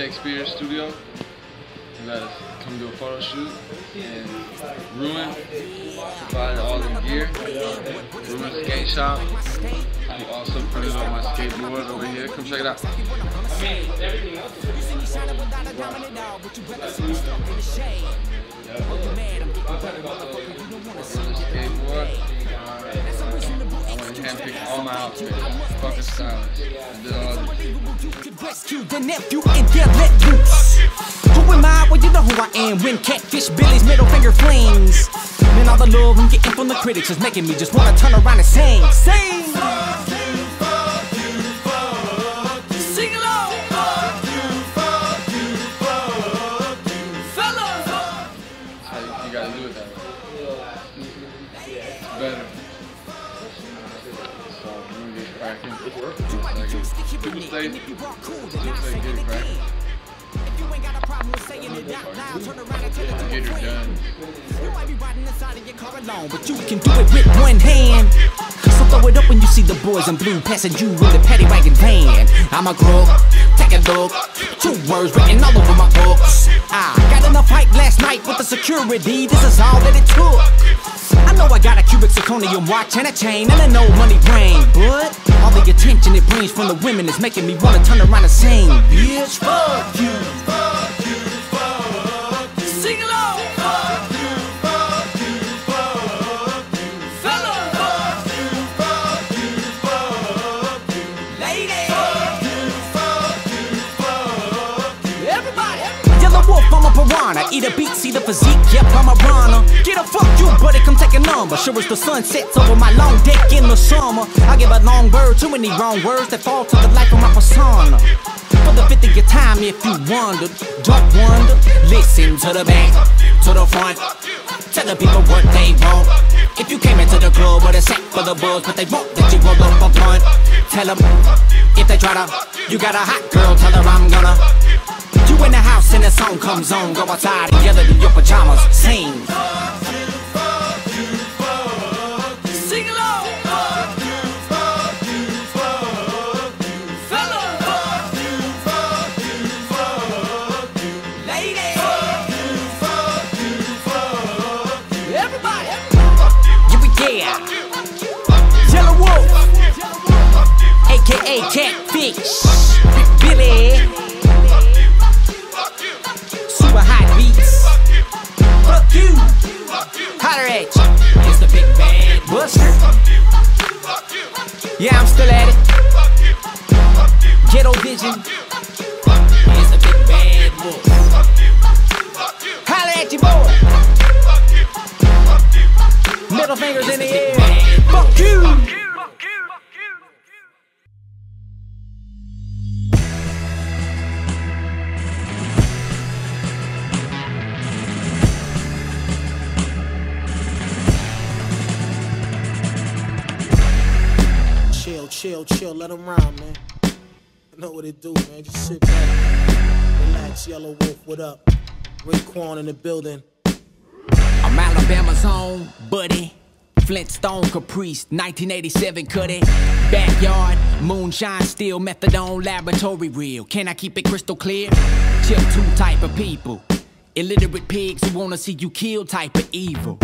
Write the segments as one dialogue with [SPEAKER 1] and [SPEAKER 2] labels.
[SPEAKER 1] Shakespeare Studio. We got to come do a photo shoot. And Ruin provided all the gear. Ruin Skate Shop. He also printed on my skateboard over here. Come check it out. I want all my outfits.
[SPEAKER 2] Rescue the nephew and then let loose. Who am I? Well, you know who I am. When catfish Billy's middle finger flings. Man, all the love I'm getting from the critics is making me just wanna turn around and. Sing! Sing
[SPEAKER 1] You
[SPEAKER 2] a with but you can do it with one hand. So throw it up when you see the boys in blue passing you in the paddy wagon van. I'm a crook, take a look. Two words written all over my books. I got enough hype last night with the security. This is all that it took. I know I got a cubic zirconium watch and a chain and an old money brain, but all the attention it brings from the women is making me wanna turn around and sing. Bitch, fuck you. Piranha. Eat a beat, see the physique, yep, I'm a runner. Get a fuck you, buddy, come take a number. Sure as the sun sets over my long deck in the summer. I give a long word, too many wrong words that fall to the life of my persona. For the 50th time, if you wondered, don't wonder. Listen to the back, to the front. Tell the people what they want. If you came into the club with a sack for the buzz, but they want that you roll up a blunt. Tell them if they try to, you got a hot girl, tell her I'm gonna. You in the house and the song comes on, go outside and yell in your pajamas, sing. Sing along. Everybody. Yeah, I'm still at it. Ghetto vision. It's the big bad wolf. Holler at you, boy. Middle fingers in the air. Fuck you.
[SPEAKER 3] Chill, chill, let them rhyme, man. I know what it do, man. Just sit back, relax, Yelawolf, what up? Raekwon in the building.
[SPEAKER 2] I'm Alabama's own buddy. Flintstone Caprice, 1987 cut it. Backyard, moonshine, steel, methadone, laboratory real. Can I keep it crystal clear? Chill two type of people. Illiterate pigs who wanna see you kill type of evil.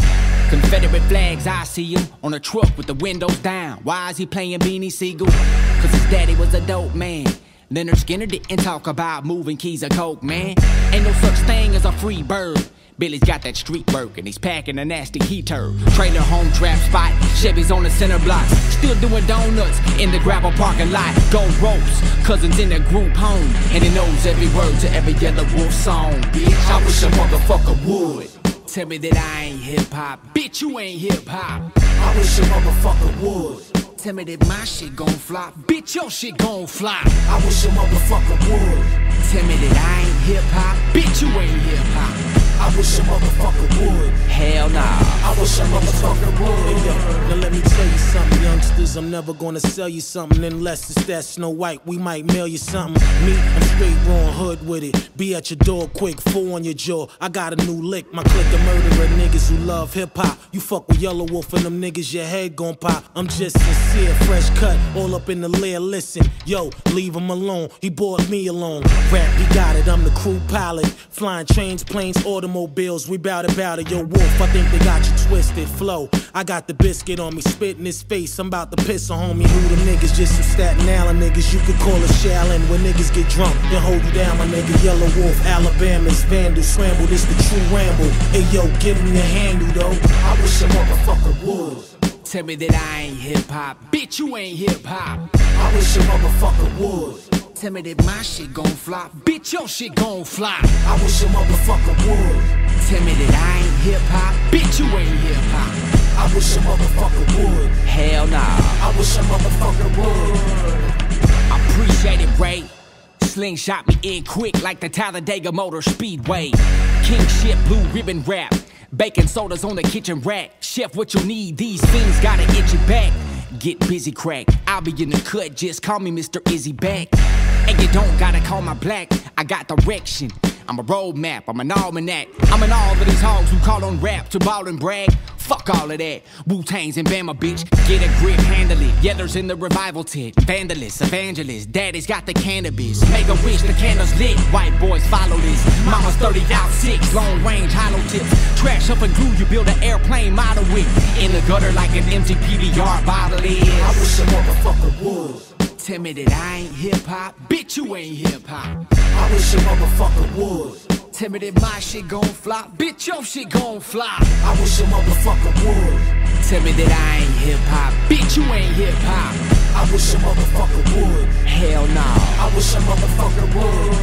[SPEAKER 2] Confederate flags, I see him on a truck with the windows down. Why is he playing Beanie Sigel? Cause his daddy was a dope man. Lynyrd Skynyrd didn't talk about moving keys of coke, man. Ain't no such thing as a free bird. Billy's got that street work and he's packing a nasty heater. Trailer home trap spot, Chevy's on the center block. Still doing donuts in the gravel parking lot. Go ropes, cousins in the group home. And he knows every word to every Yellow Wolf song. Bitch, I wish a motherfucker would. Tell me that I ain't hip hop. Bitch, you ain't hip hop. I wish a motherfucker would. Tell me that my shit gon' flop. Bitch, your shit gon' flop. I wish a motherfucker would. Tell me that I ain't hip hop. Bitch, you ain't hip hop.
[SPEAKER 3] I wish a motherfucker would.
[SPEAKER 2] Hell nah.
[SPEAKER 3] I wish a motherfucker would. I'm never gonna sell you something unless it's that Snow White. We might mail you something. Me, I'm straight raw hood with it. Be at your door quick, four on your jaw. I got a new lick. My clique of murderer niggas who love hip hop. You fuck with Yelawolf and them niggas, your head gon' pop. I'm just sincere, fresh cut, all up in the lair. Listen, yo, leave him alone. He bought me along. Rap, he got it. I'm the crew pilot. Flying trains, planes, automobiles. We bout it, bout it. Yo, Wolf, I think they got you twisted. Flow, I got the biscuit on me, spit in his face. I'm about to piss on homie. Who the niggas? Just some Staten Island niggas. You could call a Shaolin when niggas get drunk. Then hold you down, my nigga. Yelawolf, Alabama's Vandal, Scramble. This the true ramble. Hey, yo, give him your handle, though. I wish a motherfucker would.
[SPEAKER 2] Tell me that I ain't hip hop. Bitch, you ain't hip hop.
[SPEAKER 3] I wish a motherfucker would.
[SPEAKER 2] Tell me that my shit gon' flop. Bitch, your shit gon' fly.
[SPEAKER 3] I wish a motherfucker would.
[SPEAKER 2] Tell me that I ain't hip hop. Bitch, you
[SPEAKER 3] wish a motherfucker would.
[SPEAKER 2] Appreciate it, Ray. Slingshot me in quick like the Talladega Motor Speedway. King shit, blue ribbon wrap. Baking sodas on the kitchen rack. Chef, what you need? These things gotta itch your back. Get busy, crack. I'll be in the cut. Just call me Mr. Izzy Back. And you don't gotta call my black. I got direction. I'm a roadmap. I'm an almanac. I'm an all of these hogs who call on rap to ball and brag. Fuck all of that. Wu Tang's and Bama, bitch. Get a grip, handle it. Yellers in the revival tit. Vandalists, evangelists. Daddy's got the cannabis. Make a wish, the candle's lit. White boys follow this. Mama's 30 out six. Long range, hollow tips. Trash up and glue, you build an airplane model with. In the gutter like an empty PBR bottle is.
[SPEAKER 3] I wish a motherfucker would.
[SPEAKER 2] Tell me that I ain't hip hop. Bitch, you ain't hip hop.
[SPEAKER 3] I wish a motherfucker would.
[SPEAKER 2] Tell me that my shit gon' flop. Bitch, your shit gon' fly.
[SPEAKER 3] I wish a motherfucker would.
[SPEAKER 2] Tell me that I ain't hip hop. Bitch, you ain't hip hop.
[SPEAKER 3] I wish a motherfucker would.
[SPEAKER 2] Hell no.
[SPEAKER 3] I wish a motherfucker would.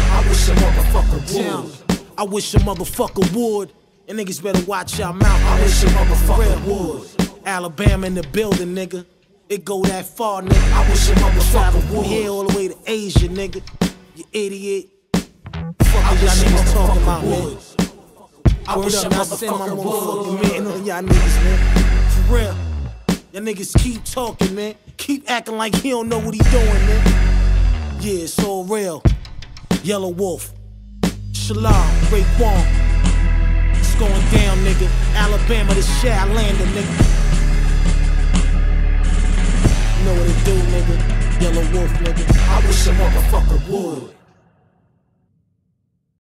[SPEAKER 3] I wish a motherfucker would. I wish a motherfucker would. And niggas better watch y'all mouth. I wish a motherfucker would. Alabama in the building, nigga. It go that far, nigga. I wish a motherfucker would. Here all the way to Asia, nigga. You idiot. Fuck y'all niggas talking about, man? I wish a motherfucker would. man on y'all niggas, man. For real. Y'all niggas keep talking, man. Keep acting like he don't know what he doing, man. Yeah, it's all real. Yellow Wolf. Shaolin, Raekwon. It's going down, nigga. Alabama, the Shad Lander, nigga. Know what it do, nigga. Yelawolf, nigga. I wish a motherfucker would.